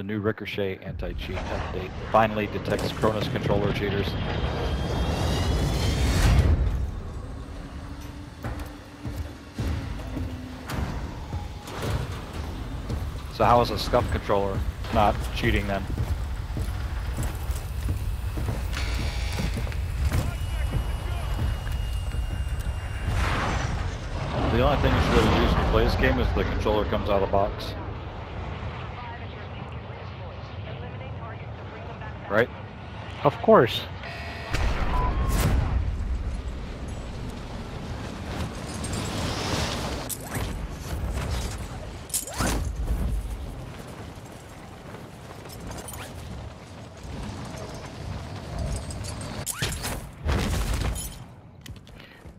The new Ricochet anti-cheat update finally detects Cronus controller cheaters. So how is a SCUF controller not cheating then? The only thing you should really use to play this game is the controller comes out of the box. Right? Of course.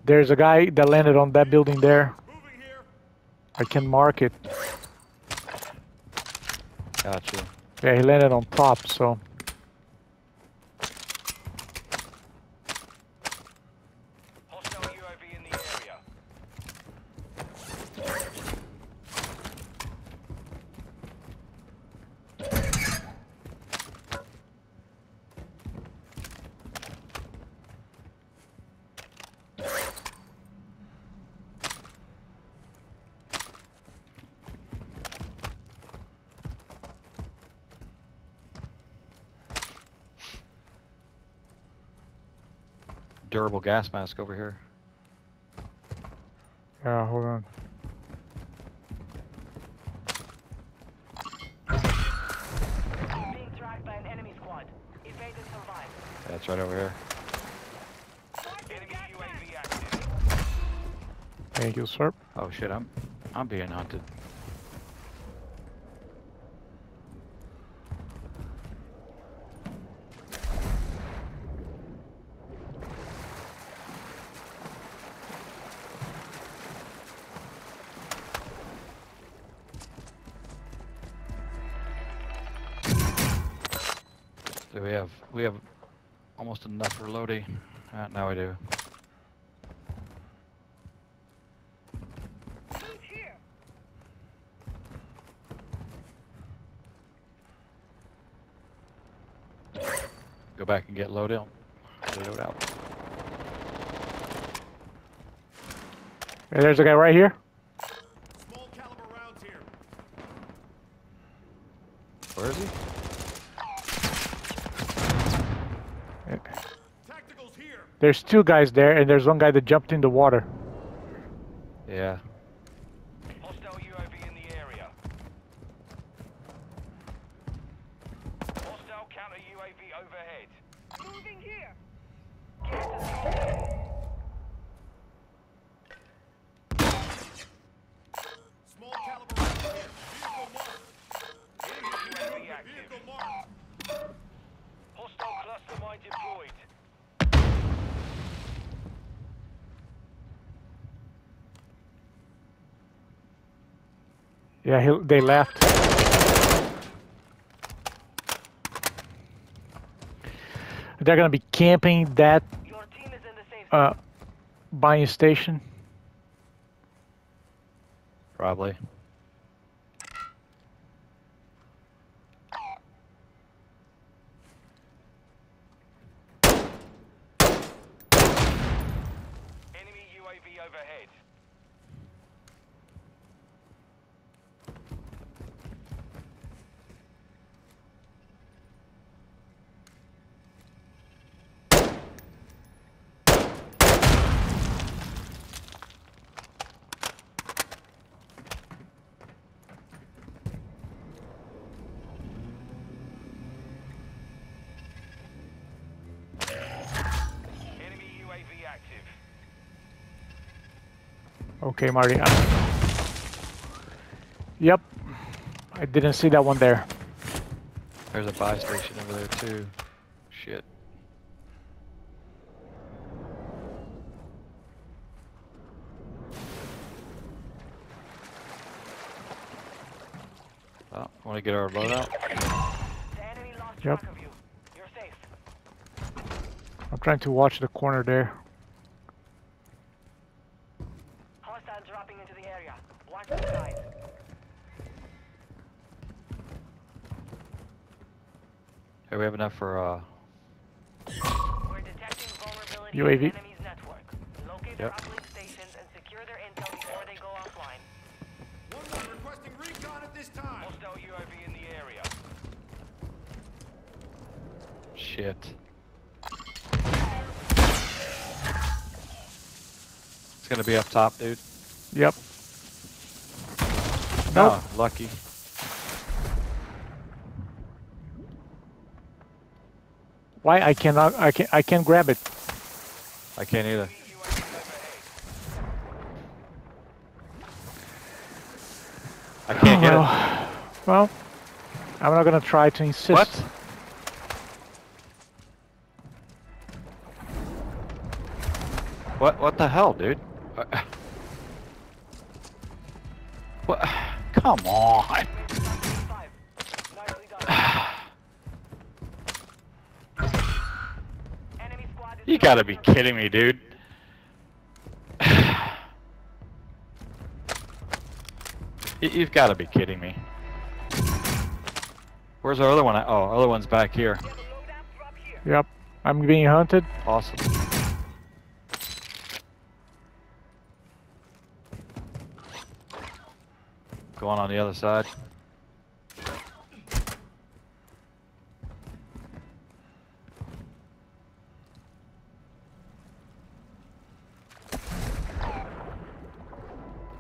There's a guy that landed on that building there. I can mark it. Gotcha. Yeah, he landed on top, so. Durable gas mask over here. Yeah, hold on. Being tracked by an enemy squad. Evade and survive. Yeah, it's right over here. Enemy UAV active. Thank you, sir. Oh shit, I'm I'm being hunted. Enough? Uh, now we do. Go back and get load out. Load out. Hey, there's a guy right here. Small caliber rounds here. Where is he? Tacticals here. There's two guys there, and there's one guy that jumped in the water. Yeah. Hostile UAV in the area. Hostile counter UAV overhead. Moving here. Get to the. Small caliber. Vehicle marked. Enemy UAV active. Vehicle marked. Hostile cluster mine deployed. Yeah, he, they left. They're gonna be camping that Your team is in the safe uh, buying station. Probably. Enemy UAV overhead. Enemy UAV active. Okay, Marty. uh, Yep. I didn't see that one there. There's a buy station over there too. Shit. Oh, want to get our loadout? The enemy lost Yep. track of you. You're safe. I'm trying to watch the corner there. This time. Hostile UAV in the area. Shit. It's gonna be up top, dude. Yep. Ah, nope. Oh, lucky. Why I cannot? I can. I can't grab it. I can't either. I can't get it. well, well, I'm not gonna try to insist. What? What? What the hell, dude? Uh, What? Come on. You gotta be kidding me, dude. You- You've gotta be kidding me. Where's our other one? Oh, our other one's back here. We have a loadout drop here. Yep. I'm being hunted. Awesome. Going on the other side.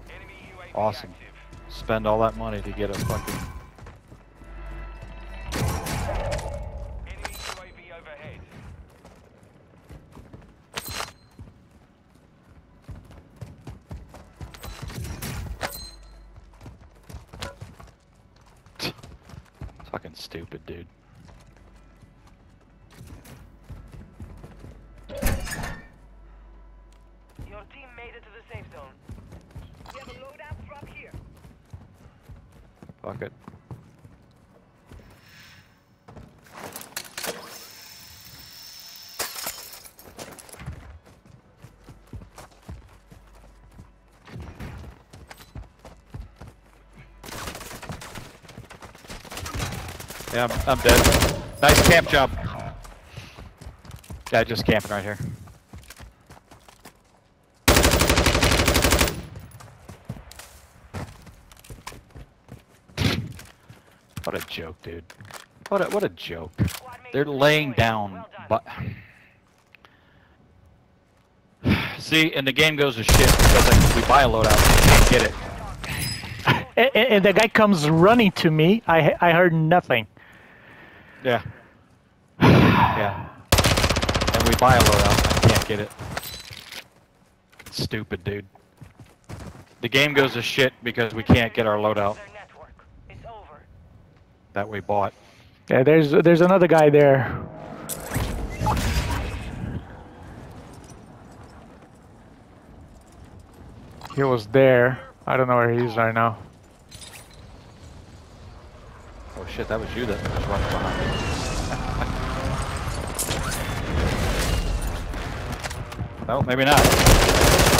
Enemy UAV Awesome. Spend all that money to get a fucking. Fucking stupid, dude. Your team made it to the safe zone. We have a loadout drop here. Fuck it. Yeah, I'm, I'm dead. Nice camp job. Yeah, just camping right here. What a joke, dude. What a what a joke. They're laying down, but see, and the game goes to shit because like, we buy a loadout, we can't get it. And, and the guy comes running to me. I I heard nothing. Yeah. yeah. And we buy a loadout, I can't get it. Stupid, dude. The game goes to shit because we can't get our loadout Their network. It's over. That we bought. Yeah, there's there's another guy there. He was there. I don't know where he is right now. Oh shit, that was you that was running behind me. no, maybe not.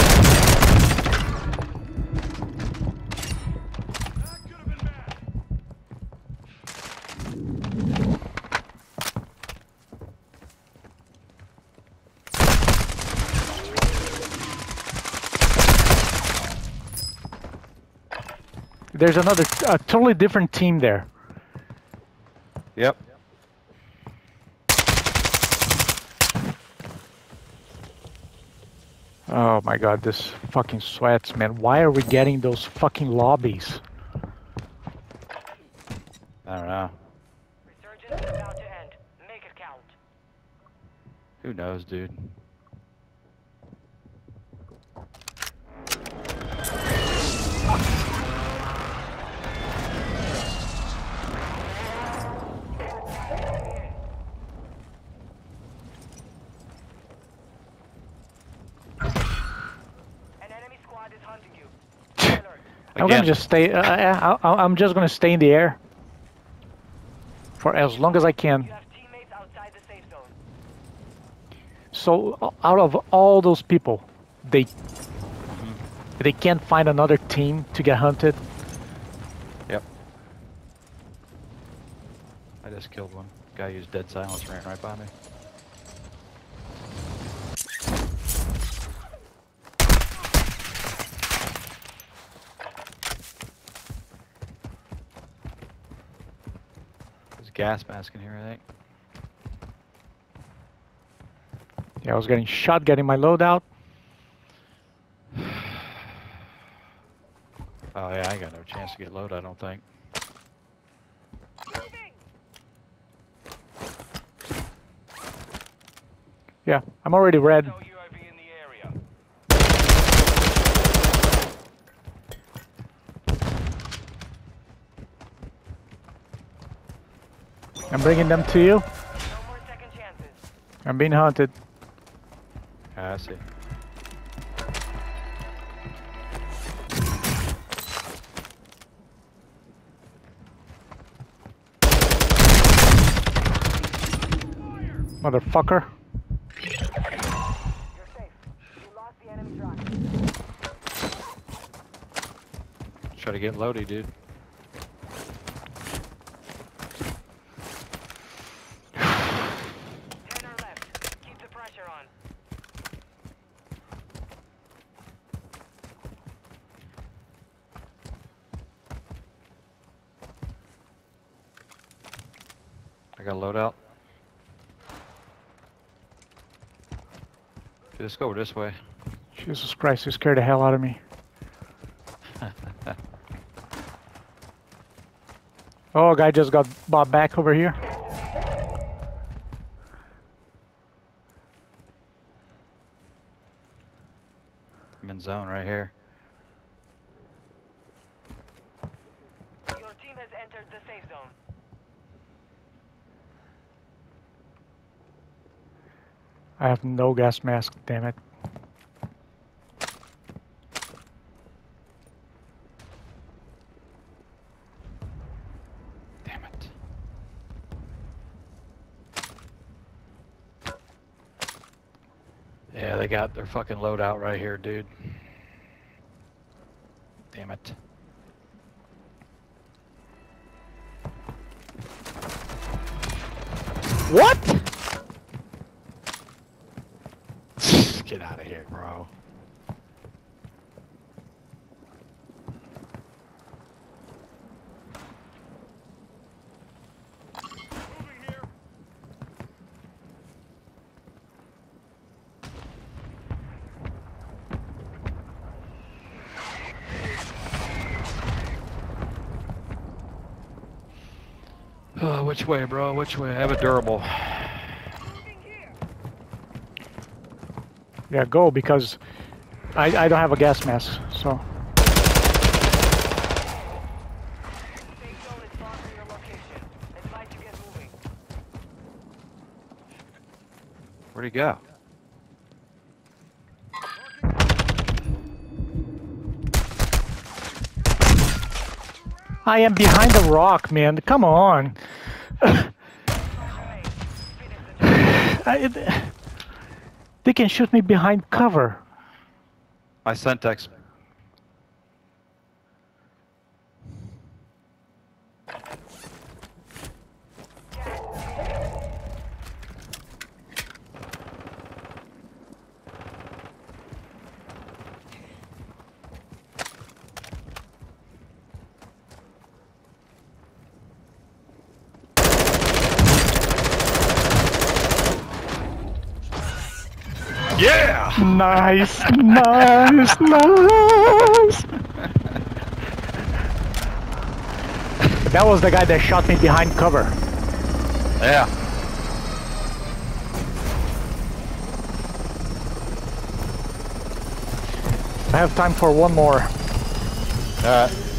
There's another, a totally different team there. Yep. Oh my god, this fucking sweats, man. Why are we getting those fucking lobbies? I don't know. Resurgence is about to end. Make it count. Who knows, dude? An enemy squad is hunting you. Alert. I'm Again. gonna just stay. Uh, I, I, I'm just gonna stay in the air for as long as I can. You have teammates outside the safe zone. So out of all those people, they they can't find another team to get hunted. Yep. I just killed one. Guy used dead silence, ran right by me. Gas mask in here, I think. Yeah, I was getting shot, getting my load out. Oh yeah, I got no chance to get load, I don't think. Yeah, I'm already red. No UAV in the area. I'm bringing them to you. No more second chances. I'm being hunted. Ah, I see. Motherfucker. You're safe. You lost the enemy truck. Try to get loady, dude. Ten or left. Keep the pressure on. I got a loadout. Okay, let's go over this way. Jesus Christ, you scared the hell out of me. Oh, guy just got bought back over here. I'm in zone right here. Your team has entered the safe zone. I have no gas mask, damn it. Damn it. Yeah, they got their fucking loadout right here, dude. Damn it. What? Get out of here, bro. Moving here. Uh, which way, bro? Which way? I have a durable. Yeah, go because I, I don't have a gas mask, so. Safe zone is far from your location. Advise you. Where'd he go? I am behind the rock, man. Come on. Hey, finish the job. I, they can shoot me behind cover. My Semtex. Yeah! Nice, nice, nice. That was the guy that shot me behind cover. Yeah. I have time for one more. Alright.